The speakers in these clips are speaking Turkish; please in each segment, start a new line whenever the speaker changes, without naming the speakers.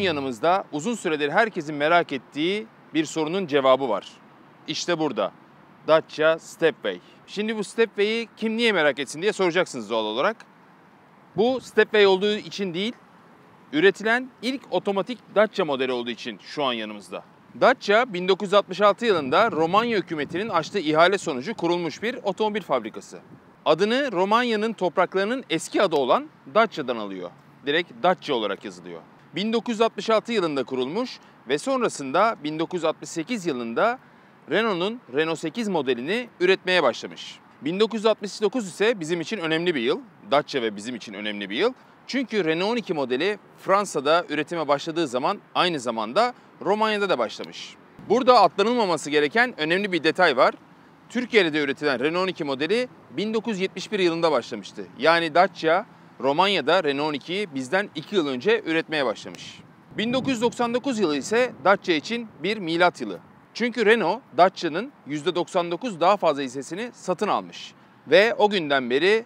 Bugün yanımızda uzun süredir herkesin merak ettiği bir sorunun cevabı var. İşte burada. Dacia Stepway. Şimdi bu Stepway'i kim niye merak etsin diye soracaksınız doğal olarak. Bu Stepway olduğu için değil, üretilen ilk otomatik Dacia modeli olduğu için şu an yanımızda. Dacia 1966 yılında Romanya hükümetinin açtığı ihale sonucu kurulmuş bir otomobil fabrikası. Adını Romanya'nın topraklarının eski adı olan Dacia'dan alıyor. Direkt Dacia olarak yazılıyor. 1966 yılında kurulmuş ve sonrasında 1968 yılında Renault'un Renault 8 modelini üretmeye başlamış. 1969 ise bizim için önemli bir yıl. Dacia ve bizim için önemli bir yıl. Çünkü Renault 12 modeli Fransa'da üretime başladığı zaman aynı zamanda Romanya'da da başlamış. Burada atlanılmaması gereken önemli bir detay var. Türkiye'de de üretilen Renault 12 modeli 1971 yılında başlamıştı. Yani Dacia Romanya'da Renault 12'yi bizden 2 yıl önce üretmeye başlamış. 1999 yılı ise Dacia için bir milat yılı. Çünkü Renault, Dacia'nın %99 daha fazla hissesini satın almış. Ve o günden beri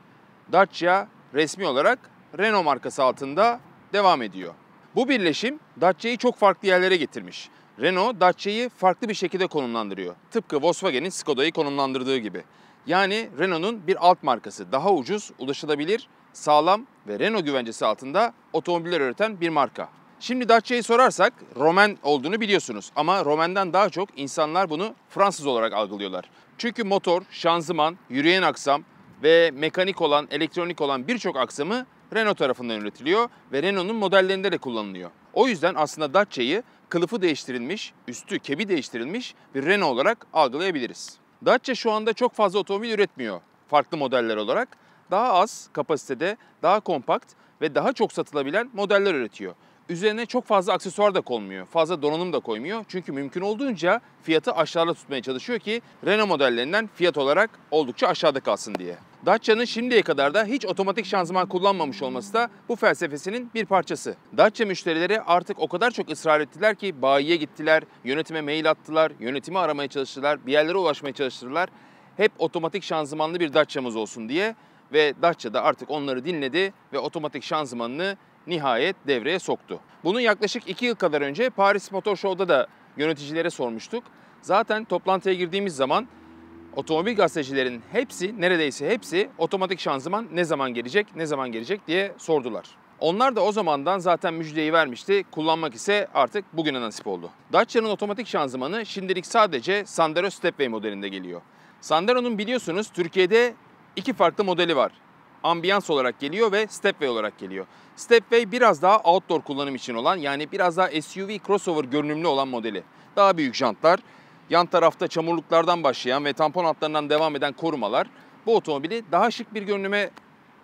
Dacia resmi olarak Renault markası altında devam ediyor. Bu birleşim Dacia'yı çok farklı yerlere getirmiş. Renault Dacia'yı farklı bir şekilde konumlandırıyor. Tıpkı Volkswagen'in Skoda'yı konumlandırdığı gibi. Yani Renault'un bir alt markası, daha ucuz, ulaşılabilir, sağlam ve Renault güvencesi altında otomobiller üreten bir marka. Şimdi Dacia'yı sorarsak Roman olduğunu biliyorsunuz ama Roman'dan daha çok insanlar bunu Fransız olarak algılıyorlar. Çünkü motor, şanzıman, yürüyen aksam ve mekanik olan, elektronik olan birçok aksamı Renault tarafından üretiliyor ve Renault'un modellerinde de kullanılıyor. O yüzden aslında Dacia'yı kılıfı değiştirilmiş, üstü kebi değiştirilmiş bir Renault olarak algılayabiliriz. Dacia şu anda çok fazla otomobil üretmiyor farklı modeller olarak. Daha az kapasitede, daha kompakt ve daha çok satılabilen modeller üretiyor. Üzerine çok fazla aksesuar da konmuyor. Fazla donanım da koymuyor. Çünkü mümkün olduğunca fiyatı aşağıda tutmaya çalışıyor ki Renault modellerinden fiyat olarak oldukça aşağıda kalsın diye. Dacia'nın şimdiye kadar da hiç otomatik şanzıman kullanmamış olması da bu felsefesinin bir parçası. Dacia müşterileri artık o kadar çok ısrar ettiler ki bayiye gittiler, yönetime mail attılar, yönetimi aramaya çalıştılar, bir yerlere ulaşmaya çalıştılar. Hep otomatik şanzımanlı bir Dacia'mız olsun diye ve Dacia da artık onları dinledi ve otomatik şanzımanını nihayet devreye soktu. Bunu yaklaşık 2 yıl kadar önce Paris Motor Show'da da yöneticilere sormuştuk. Zaten toplantıya girdiğimiz zaman otomobil gazetecilerin hepsi, neredeyse hepsi otomatik şanzıman ne zaman gelecek, ne zaman gelecek diye sordular. Onlar da o zamandan zaten müjdeyi vermişti. Kullanmak ise artık bugüne nasip oldu. Dacia'nın otomatik şanzımanı şimdilik sadece Sandero Stepway modelinde geliyor. Sandero'nun biliyorsunuz Türkiye'de iki farklı modeli var. Ambiyans olarak geliyor ve Stepway olarak geliyor. Stepway biraz daha outdoor kullanım için olan yani biraz daha SUV crossover görünümlü olan modeli. Daha büyük jantlar, yan tarafta çamurluklardan başlayan ve tampon hatlarından devam eden korumalar bu otomobili daha şık bir görünüme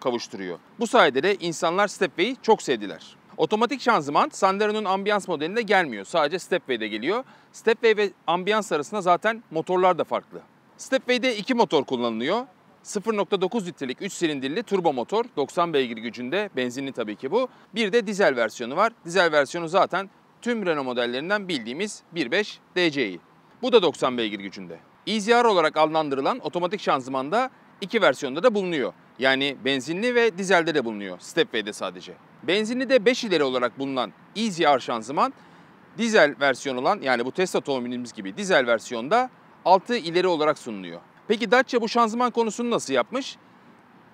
kavuşturuyor. Bu sayede de insanlar Stepway'i çok sevdiler. Otomatik şanzıman Sandero'nun ambiyans modelinde gelmiyor. Sadece Stepway'de geliyor. Stepway ve ambiyans arasında zaten motorlar da farklı. Stepway'de iki motor kullanılıyor. 0.9 litrelik 3 silindirli turbo motor 90 beygir gücünde benzinli tabii ki bu. Bir de dizel versiyonu var. Dizel versiyonu zaten tüm Renault modellerinden bildiğimiz 1.5 DCi. Bu da 90 beygir gücünde. EasyR olarak adlandırılan otomatik şanzımanda iki versiyonda da bulunuyor. Yani benzinli ve dizelde de bulunuyor. Stepway'de sadece. Benzinli de 5 ileri olarak bulunan EasyR şanzıman dizel versiyon olan yani bu Tesla otomobilimiz gibi dizel versiyonda 6 ileri olarak sunuluyor. Peki Dacia bu şanzıman konusunu nasıl yapmış?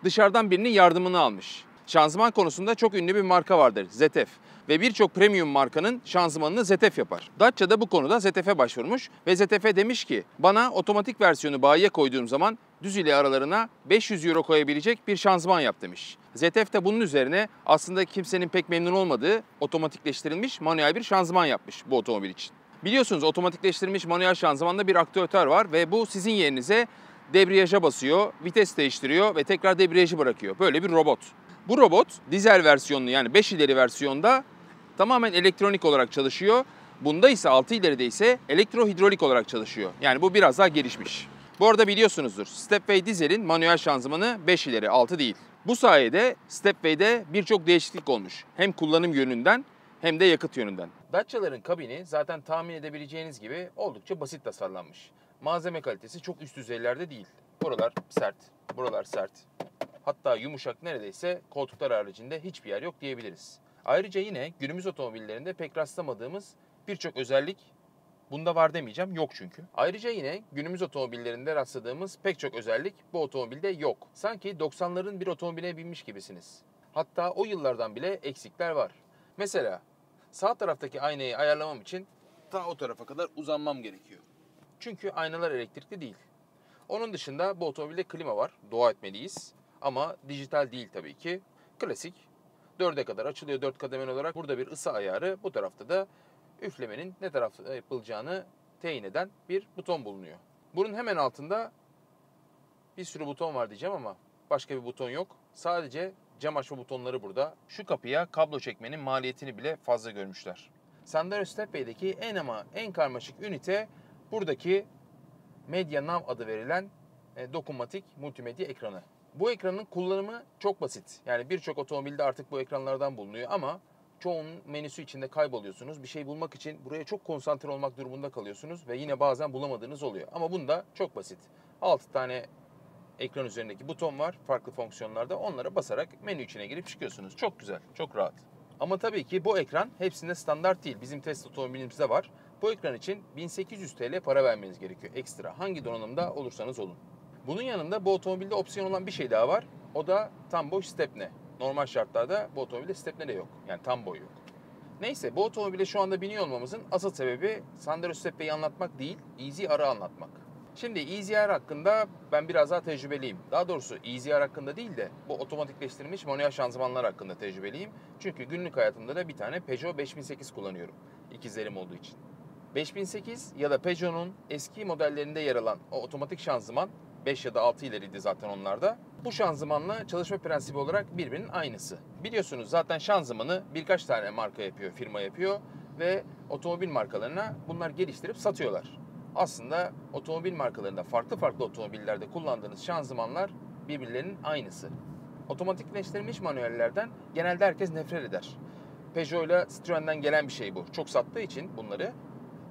Dışarıdan birinin yardımını almış. Şanzıman konusunda çok ünlü bir marka vardır ZF ve birçok premium markanın şanzımanını ZF yapar. Dacia da bu konuda ZF'e başvurmuş ve ZF demiş ki bana otomatik versiyonu bayiye koyduğum zaman düz ile aralarına 500 euro koyabilecek bir şanzıman yap demiş. ZF de bunun üzerine aslında kimsenin pek memnun olmadığı otomatikleştirilmiş manuel bir şanzıman yapmış bu otomobil için. Biliyorsunuz otomatikleştirilmiş manuel şanzımanda bir aktüatör var ve bu sizin yerinize debriyaja basıyor, vites değiştiriyor ve tekrar debriyajı bırakıyor. Böyle bir robot. Bu robot dizel versiyonlu yani 5 ileri versiyonda tamamen elektronik olarak çalışıyor. Bunda ise 6 ileride ise elektrohidrolik olarak çalışıyor. Yani bu biraz daha gelişmiş. Bu arada biliyorsunuzdur Stepway dizelin manuel şanzımanı 5 ileri 6 değil. Bu sayede Stepway'de birçok değişiklik olmuş. Hem kullanım yönünden hem de yakıt yönünden. Dacia'ların kabini zaten tahmin edebileceğiniz gibi oldukça basit tasarlanmış. Malzeme kalitesi çok üst düzeylerde değil. Buralar sert, buralar sert. Hatta yumuşak neredeyse koltuklar haricinde hiçbir yer yok diyebiliriz. Ayrıca yine günümüz otomobillerinde pek rastlamadığımız birçok özellik bunda var demeyeceğim. Yok çünkü. Ayrıca yine günümüz otomobillerinde rastladığımız pek çok özellik bu otomobilde yok. Sanki 90'ların bir otomobile binmiş gibisiniz. Hatta o yıllardan bile eksikler var. Mesela sağ taraftaki aynayı ayarlamam için ta o tarafa kadar uzanmam gerekiyor. Çünkü aynalar elektrikli değil. Onun dışında bu otomobilde klima var. Dua etmeliyiz. Ama dijital değil tabii ki. Klasik. 4'e kadar açılıyor 4 kademeli olarak. Burada bir ısı ayarı. Bu tarafta da üflemenin ne tarafta yapılacağını teyin eden bir buton bulunuyor. Bunun hemen altında bir sürü buton var diyeceğim ama başka bir buton yok. Sadece cam açma butonları burada. Şu kapıya kablo çekmenin maliyetini bile fazla görmüşler. Sandero Stepway'deki en ama en karmaşık ünite buradaki Media Nav adı verilen e, dokunmatik multimedya ekranı. Bu ekranın kullanımı çok basit. Yani birçok otomobilde artık bu ekranlardan bulunuyor ama çoğunun menüsü içinde kayboluyorsunuz. Bir şey bulmak için buraya çok konsantre olmak durumunda kalıyorsunuz ve yine bazen bulamadığınız oluyor. Ama bunda çok basit. 6 tane ekran üzerindeki buton var farklı fonksiyonlarda. Onlara basarak menü içine girip çıkıyorsunuz. Çok güzel, çok rahat. Ama tabii ki bu ekran hepsinde standart değil. Bizim test otomobilimizde var. Bu ekran için 1800 TL para vermeniz gerekiyor ekstra. Hangi donanımda olursanız olun. Bunun yanında bu otomobilde opsiyon olan bir şey daha var. O da tam boy stepne. Normal şartlarda bu otomobilde stepne de yok. Yani tam boy yok. Neyse bu otomobile şu anda biniyor olmamızın asıl sebebi Sandero Stepway'i anlatmak değil, Easy R'ı anlatmak. Şimdi Easy R hakkında ben biraz daha tecrübeliyim. Daha doğrusu Easy R hakkında değil de bu otomatikleştirilmiş manuel şanzımanlar hakkında tecrübeliyim. Çünkü günlük hayatımda da bir tane Peugeot 5008 kullanıyorum. İkizlerim olduğu için. 5008 ya da Peugeot'un eski modellerinde yer alan o otomatik şanzıman 5 ya da 6 ileriydi zaten onlarda. Bu şanzımanla çalışma prensibi olarak birbirinin aynısı. Biliyorsunuz zaten şanzımanı birkaç tane marka yapıyor, firma yapıyor ve otomobil markalarına bunlar geliştirip satıyorlar. Aslında otomobil markalarında farklı farklı otomobillerde kullandığınız şanzımanlar birbirlerinin aynısı. Otomatikleştirilmiş manuellerden genelde herkes nefret eder. Peugeot ile Citroen'den gelen bir şey bu. Çok sattığı için bunları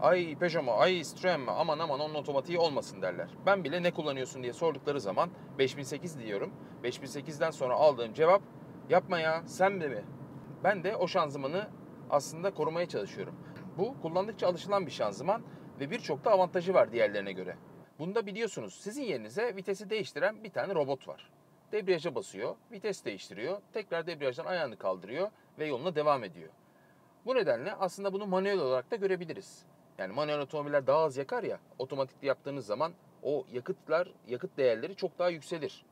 ay Peugeot mu, ay Citroen mi aman aman onun otomatiği olmasın derler. Ben bile ne kullanıyorsun diye sordukları zaman 5008 diyorum. 5008'den sonra aldığım cevap yapma ya sen de mi? Ben de o şanzımanı aslında korumaya çalışıyorum. Bu kullandıkça alışılan bir şanzıman ve birçok da avantajı var diğerlerine göre. Bunda biliyorsunuz sizin yerinize vitesi değiştiren bir tane robot var. Debriyaja basıyor, vites değiştiriyor, tekrar debriyajdan ayağını kaldırıyor ve yoluna devam ediyor. Bu nedenle aslında bunu manuel olarak da görebiliriz. Yani manuel otomobiller daha az yakar ya, otomatikli yaptığınız zaman o yakıtlar, yakıt değerleri çok daha yükselir.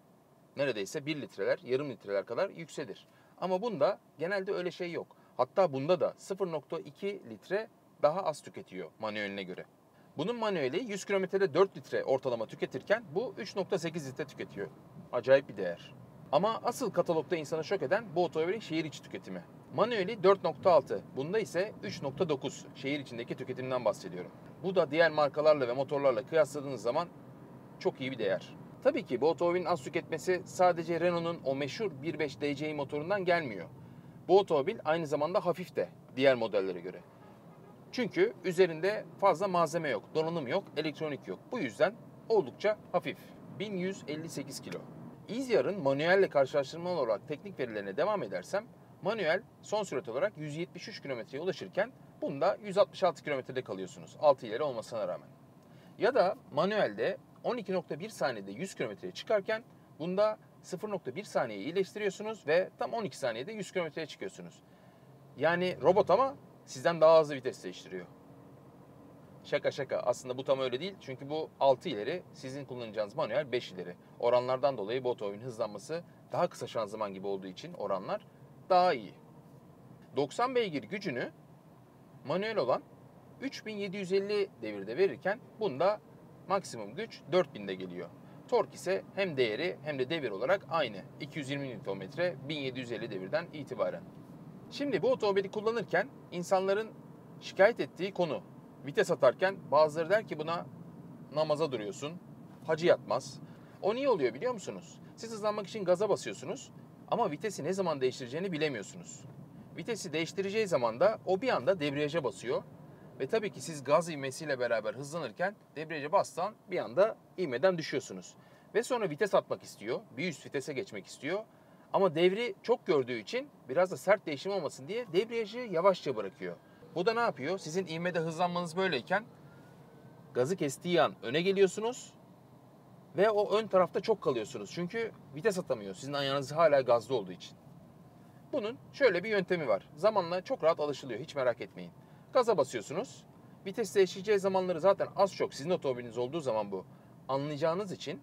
Neredeyse 1 litreler, yarım litreler kadar yükselir. Ama bunda genelde öyle şey yok. Hatta bunda da 0.2 litre daha az tüketiyor manueline göre. Bunun manueli 100 kilometrede 4 litre ortalama tüketirken bu 3.8 litre tüketiyor. Acayip bir değer. Ama asıl katalogda insanı şok eden bu otomobilin şehir içi tüketimi. Manueli 4.6, bunda ise 3.9 şehir içindeki tüketimden bahsediyorum. Bu da diğer markalarla ve motorlarla kıyasladığınız zaman çok iyi bir değer. Tabii ki bu otomobilin az tüketmesi sadece Renault'un o meşhur 1.5 DCi motorundan gelmiyor. Bu otomobil aynı zamanda hafif de diğer modellere göre. Çünkü üzerinde fazla malzeme yok, donanım yok, elektronik yok. Bu yüzden oldukça hafif. 1158 kilo. EasyR'ın manuelle karşılaştırmalı olarak teknik verilerine devam edersem, manuel son sürat olarak 173 kilometreye ulaşırken bunda 166 kilometrede kalıyorsunuz. 6 ileri olmasına rağmen. Ya da manuelde 12.1 saniyede 100 kilometreye çıkarken bunda 0.1 saniye iyileştiriyorsunuz ve tam 12 saniyede 100 kilometreye çıkıyorsunuz. Yani robot ama sizden daha hızlı vites değiştiriyor. Şaka şaka. Aslında bu tam öyle değil. Çünkü bu 6 ileri, sizin kullanacağınız manuel 5 ileri. Oranlardan dolayı bu otomobilin hızlanması daha kısa şanzıman gibi olduğu için oranlar daha iyi. 90 beygir gücünü manuel olan 3750 devirde verirken bunda maksimum güç 4000'de geliyor. Tork ise hem değeri hem de devir olarak aynı. 220 Nm 1750 devirden itibaren. Şimdi bu otomobili kullanırken insanların şikayet ettiği konu vites atarken bazıları der ki buna namaza duruyorsun, hacı yatmaz. O niye oluyor biliyor musunuz? Siz hızlanmak için gaza basıyorsunuz ama vitesi ne zaman değiştireceğini bilemiyorsunuz. Vitesi değiştireceği zaman da o bir anda debriyaja basıyor. Ve tabii ki siz gaz ivmesiyle beraber hızlanırken debriyaja bastan bir anda ivmeden düşüyorsunuz. Ve sonra vites atmak istiyor, bir üst vitese geçmek istiyor. Ama devri çok gördüğü için biraz da sert değişim olmasın diye debriyajı yavaşça bırakıyor. Bu da ne yapıyor? Sizin ivmede hızlanmanız böyleyken gazı kestiği an öne geliyorsunuz ve o ön tarafta çok kalıyorsunuz. Çünkü vites atamıyor sizin ayağınız hala gazda olduğu için. Bunun şöyle bir yöntemi var. Zamanla çok rahat alışılıyor hiç merak etmeyin. Gaza basıyorsunuz. Vites değişeceği zamanları zaten az çok sizin otomobiliniz olduğu zaman bu anlayacağınız için,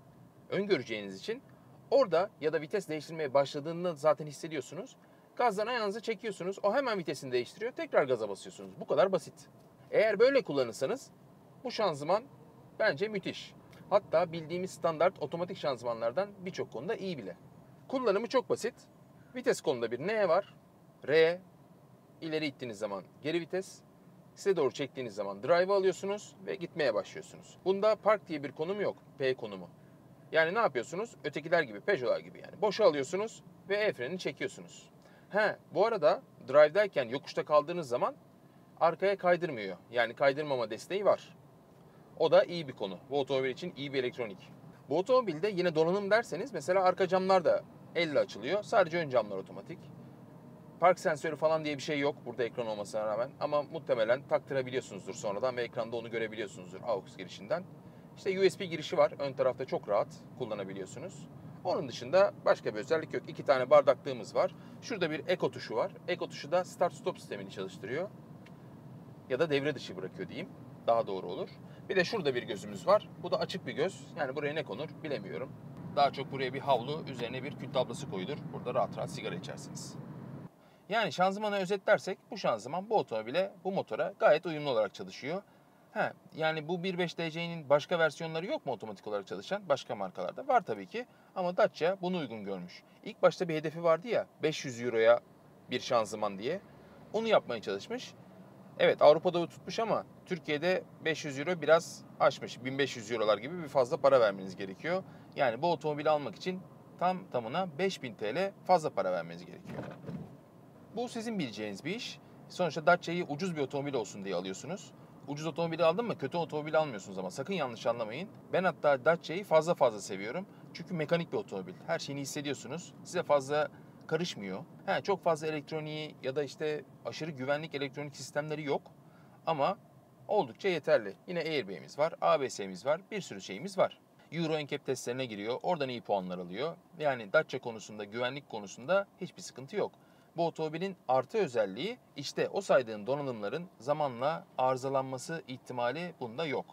öngöreceğiniz için orada ya da vites değiştirmeye başladığında zaten hissediyorsunuz. Gazdan ayağınızı çekiyorsunuz. O hemen vitesini değiştiriyor. Tekrar gaza basıyorsunuz. Bu kadar basit. Eğer böyle kullanırsanız bu şanzıman bence müthiş. Hatta bildiğimiz standart otomatik şanzımanlardan birçok konuda iyi bile. Kullanımı çok basit. Vites kolunda bir N var. R, ileri ittiğiniz zaman geri vites, size doğru çektiğiniz zaman drive alıyorsunuz ve gitmeye başlıyorsunuz. Bunda park diye bir konum yok. P konumu. Yani ne yapıyorsunuz? Ötekiler gibi, Peugeot'lar gibi yani. Boşa alıyorsunuz ve el frenini çekiyorsunuz. He, bu arada drive'dayken yokuşta kaldığınız zaman arkaya kaydırmıyor. Yani kaydırmama desteği var. O da iyi bir konu. Bu otomobil için iyi bir elektronik. Bu otomobilde yine donanım derseniz mesela arka camlar da elle açılıyor. Sadece ön camlar otomatik. Park sensörü falan diye bir şey yok burada ekran olmasına rağmen. Ama muhtemelen taktırabiliyorsunuzdur sonradan ve ekranda onu görebiliyorsunuzdur AUX girişinden. İşte USB girişi var. Ön tarafta çok rahat kullanabiliyorsunuz. Onun dışında başka bir özellik yok. İki tane bardaklığımız var. Şurada bir Eco tuşu var. Eco tuşu da start stop sistemini çalıştırıyor. Ya da devre dışı bırakıyor diyeyim. Daha doğru olur. Bir de şurada bir gözümüz var. Bu da açık bir göz. Yani buraya ne konur bilemiyorum. Daha çok buraya bir havlu, üzerine bir kül tablası koyulur. Burada rahat rahat sigara içersiniz. Yani şanzımanı özetlersek bu şanzıman bu otomobile, bu motora gayet uyumlu olarak çalışıyor. He, yani bu 1.5 DC'nin başka versiyonları yok mu otomatik olarak çalışan? Başka markalarda var tabii ki. Ama Dacia bunu uygun görmüş. İlk başta bir hedefi vardı ya 500 Euro'ya bir şanzıman diye. Onu yapmaya çalışmış. Evet Avrupa'da tutmuş ama Türkiye'de 500 Euro biraz aşmış. 1500 Euro'lar gibi bir fazla para vermeniz gerekiyor. Yani bu otomobili almak için tam tamına 5000 TL fazla para vermeniz gerekiyor. Bu sizin bileceğiniz bir iş. Sonuçta Dacia'yı ucuz bir otomobil olsun diye alıyorsunuz. Ucuz otomobili aldın mı kötü otomobil almıyorsunuz ama sakın yanlış anlamayın. Ben hatta Dacia'yı fazla fazla seviyorum. Çünkü mekanik bir otomobil. Her şeyini hissediyorsunuz. Size fazla karışmıyor. He, çok fazla elektroniği ya da işte aşırı güvenlik elektronik sistemleri yok. Ama oldukça yeterli. Yine airbag'imiz var, ABS'miz var, bir sürü şeyimiz var. Euro NCAP testlerine giriyor, oradan iyi puanlar alıyor. Yani Dacia konusunda, güvenlik konusunda hiçbir sıkıntı yok. Bu otomobilin artı özelliği işte o saydığım donanımların zamanla arızalanması ihtimali bunda yok.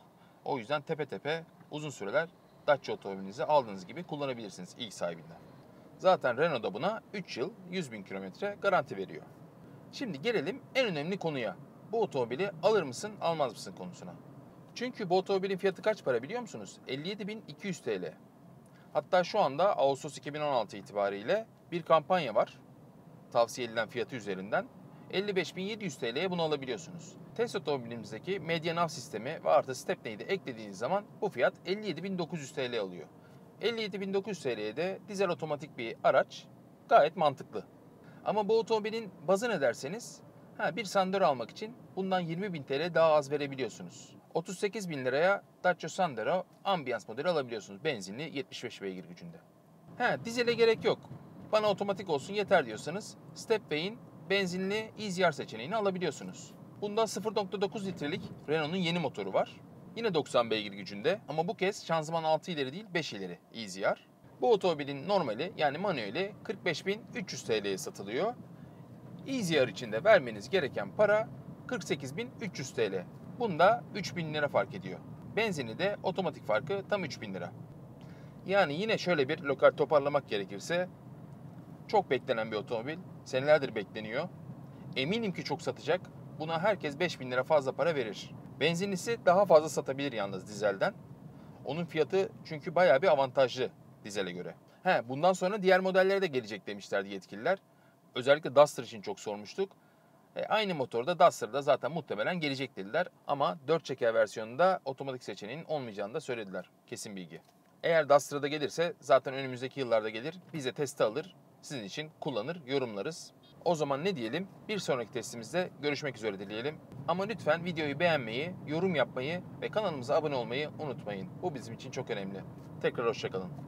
O yüzden tepe tepe uzun süreler Dacia otomobilinizi aldığınız gibi kullanabilirsiniz ilk sahibinden. Zaten Renault da buna 3 yıl 100 bin kilometre garanti veriyor. Şimdi gelelim en önemli konuya. Bu otomobili alır mısın almaz mısın konusuna. Çünkü bu otomobilin fiyatı kaç para biliyor musunuz? 57.200 TL. Hatta şu anda Ağustos 2016 itibariyle bir kampanya var. Tavsiye edilen fiyatı üzerinden. 55.700 TL'ye bunu alabiliyorsunuz. Test otomobilimizdeki medya nav sistemi ve artı stepney'i de eklediğiniz zaman bu fiyat 57.900 TL alıyor. 57.900 TL'ye de dizel otomatik bir araç gayet mantıklı. Ama bu otomobilin bazı ne derseniz ha, bir Sandero almak için bundan 20.000 TL daha az verebiliyorsunuz. 38.000 liraya Dacia Sandero Ambiance modeli alabiliyorsunuz. Benzinli 75 beygir gücünde. Ha, dizele gerek yok. Bana otomatik olsun yeter diyorsanız Stepway'in benzinli EasyR seçeneğini alabiliyorsunuz. Bunda 0.9 litrelik Renault'un yeni motoru var. Yine 90 beygir gücünde ama bu kez şanzıman 6 ileri değil 5 ileri EasyR. Bu otomobilin normali yani manueli 45.300 TL'ye satılıyor. EasyR için de vermeniz gereken para 48.300 TL. Bunda 3000 lira fark ediyor. Benzini de otomatik farkı tam 3000 lira. Yani yine şöyle bir lokal toparlamak gerekirse çok beklenen bir otomobil. Senelerdir bekleniyor. Eminim ki çok satacak. Buna herkes 5000 lira fazla para verir. Benzinlisi daha fazla satabilir yalnız dizelden. Onun fiyatı çünkü bayağı bir avantajlı dizele göre. He, bundan sonra diğer modellere de gelecek demişlerdi yetkililer. Özellikle Duster için çok sormuştuk. E, aynı motorda Duster'da zaten muhtemelen gelecek dediler. Ama 4 çeker versiyonunda otomatik seçeneğinin olmayacağını da söylediler. Kesin bilgi. Eğer Duster'da gelirse zaten önümüzdeki yıllarda gelir. Biz de testi alır. Sizin için kullanır, yorumlarız. O zaman ne diyelim? Bir sonraki testimizde görüşmek üzere dileyelim. Ama lütfen videoyu beğenmeyi, yorum yapmayı ve kanalımıza abone olmayı unutmayın. Bu bizim için çok önemli. Tekrar hoşçakalın.